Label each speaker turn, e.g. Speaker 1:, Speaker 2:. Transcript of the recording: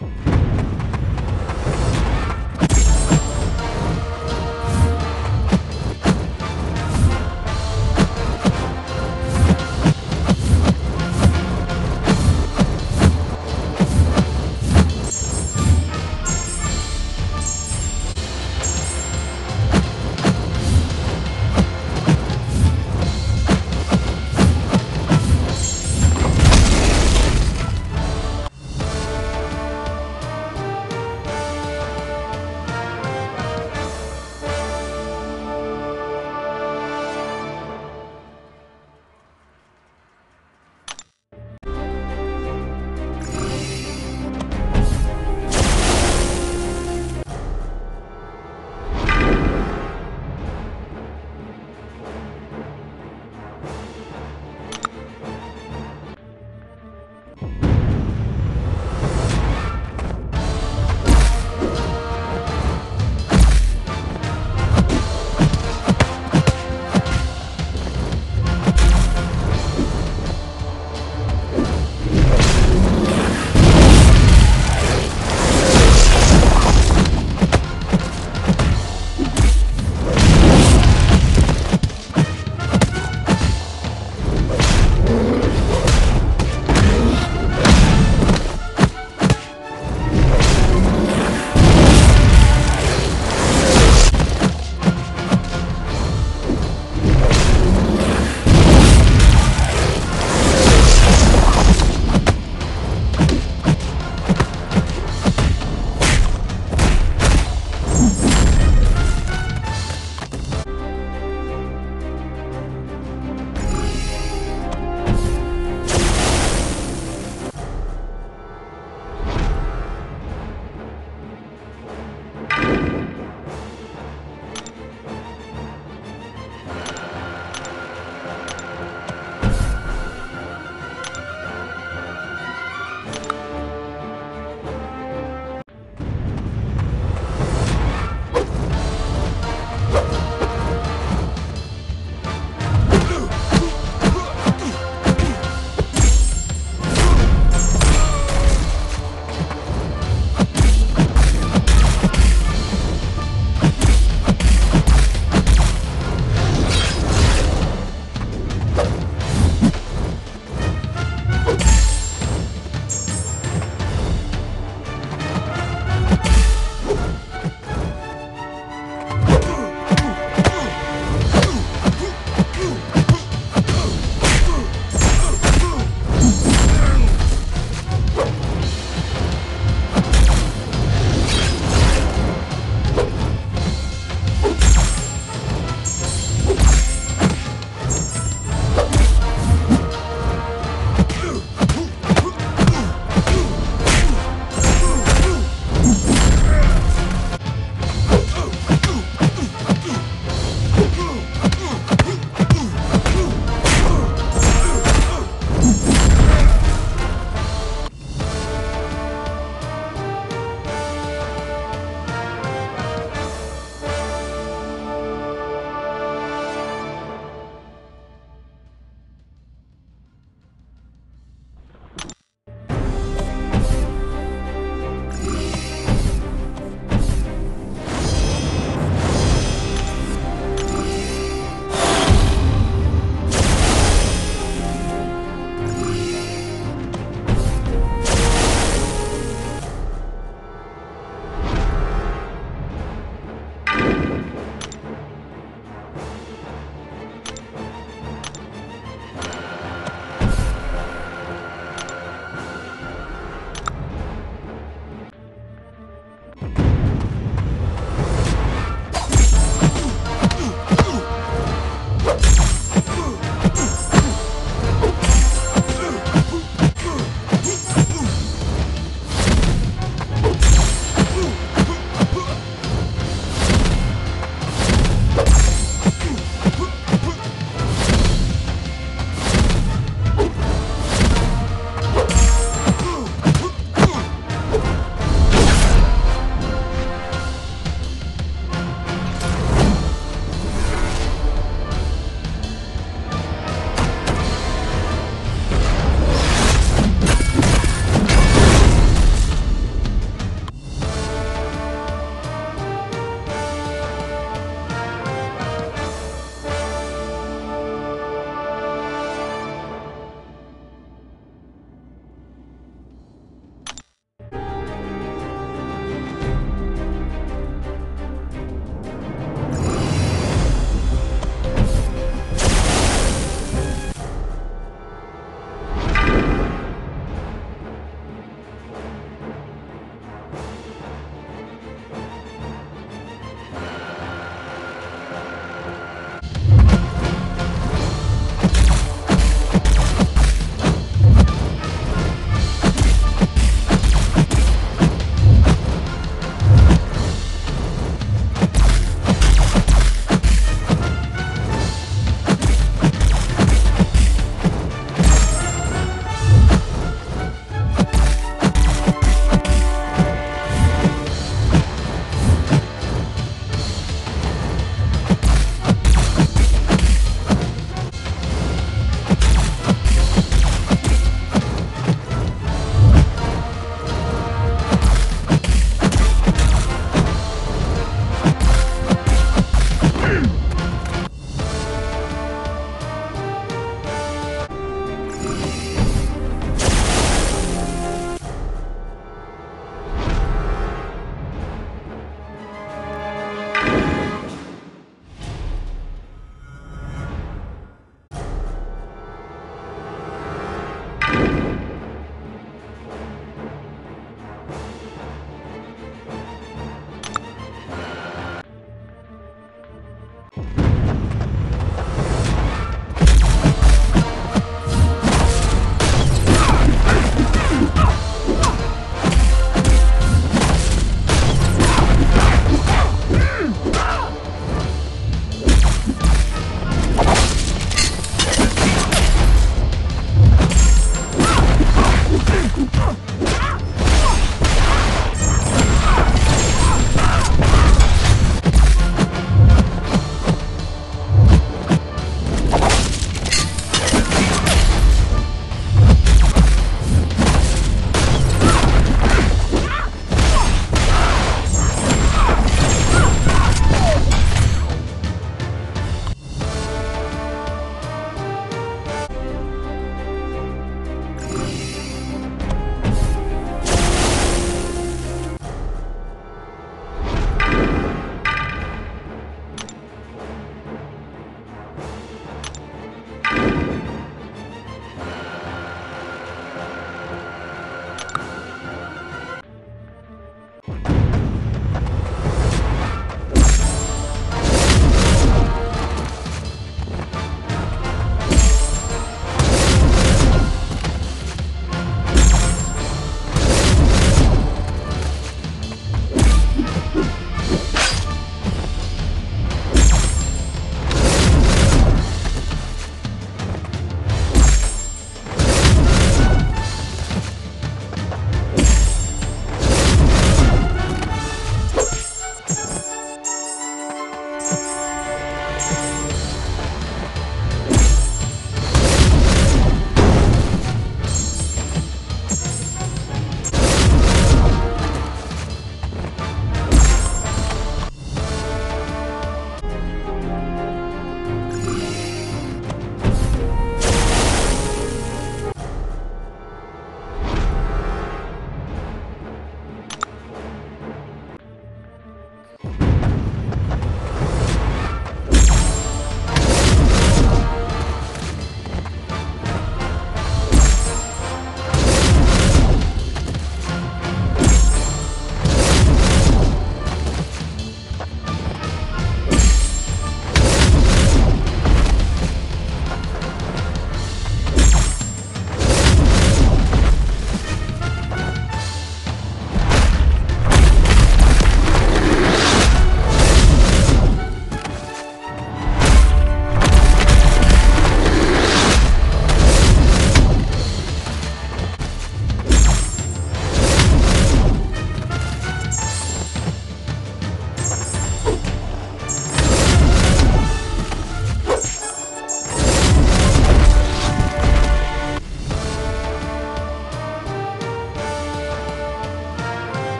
Speaker 1: you